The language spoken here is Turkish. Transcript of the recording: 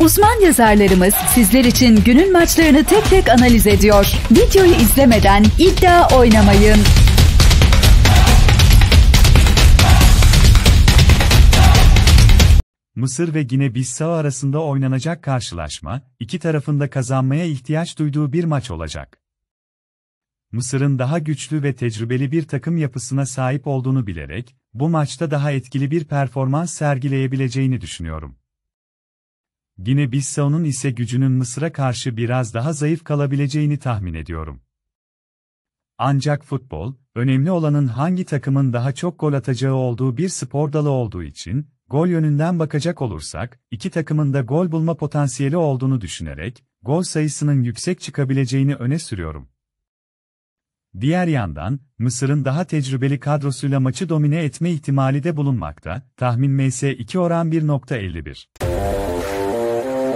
Uzman yazarlarımız sizler için günün maçlarını tek tek analiz ediyor. Videoyu izlemeden iddia oynamayın. Mısır ve Gine-Bissau arasında oynanacak karşılaşma, iki tarafında kazanmaya ihtiyaç duyduğu bir maç olacak. Mısır'ın daha güçlü ve tecrübeli bir takım yapısına sahip olduğunu bilerek, bu maçta daha etkili bir performans sergileyebileceğini düşünüyorum. Gine-Bissau'nun ise gücünün Mısır'a karşı biraz daha zayıf kalabileceğini tahmin ediyorum. Ancak futbol, önemli olanın hangi takımın daha çok gol atacağı olduğu bir spor dalı olduğu için, gol yönünden bakacak olursak, iki takımın da gol bulma potansiyeli olduğunu düşünerek, gol sayısının yüksek çıkabileceğini öne sürüyorum. Diğer yandan, Mısır'ın daha tecrübeli kadrosuyla maçı domine etme ihtimali de bulunmakta, tahmin MS2 oran 1.51.